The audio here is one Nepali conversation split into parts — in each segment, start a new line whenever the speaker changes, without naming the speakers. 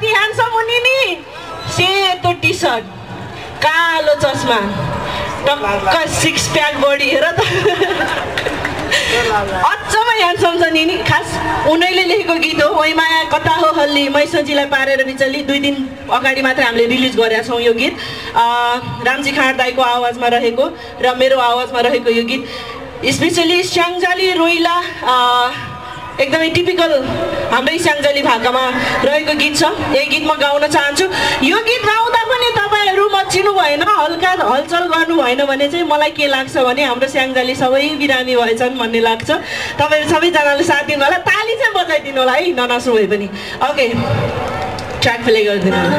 कति ह्यान्डसम हुने नि? सेतो टी सर्ट कालो चस्मा टक्क सिक्स प्याक बडी हेर त। अचम्मै ह्यान्डसम छ नि खास उनीहरूले लेखेको गीत हो वै माया कता हो हल्ली? मैसजीलाई पारेर बिचली दुई दिन अगाडि मात्रै हामीले रिलिज गरेका छौँ यो गीत। रामजी खाँड दाईको आवाजमा रहेको र मेरो आवाजमा रहेको यो गीत स्पेसली स्याङ्जाली रोइला एकदमै टिपिकल हाम्रै स्याङ्जाली भाकामा रहेको गीत छ। यही गीत म गाउन चाहन्छु। यो गीत गाउँदा पनि तपाईँहरू मचिनु भएन हल्का हलचल गर्नु भएन भने चाहिँ मलाई के लाग्छ भने हाम्रो स्याङ्जाली सबै बिरामी भएछन् भन्ने लाग्छ। तपाईँहरू सबैजनाले साथ दिनु होला। ताली चाहिँ बजाइदिनु होला है ननासु भए पनि। ओके ट्र्याक प्ले गरिदिनु होला।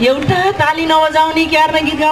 एउटा ताली नबजाउने क्यार गीत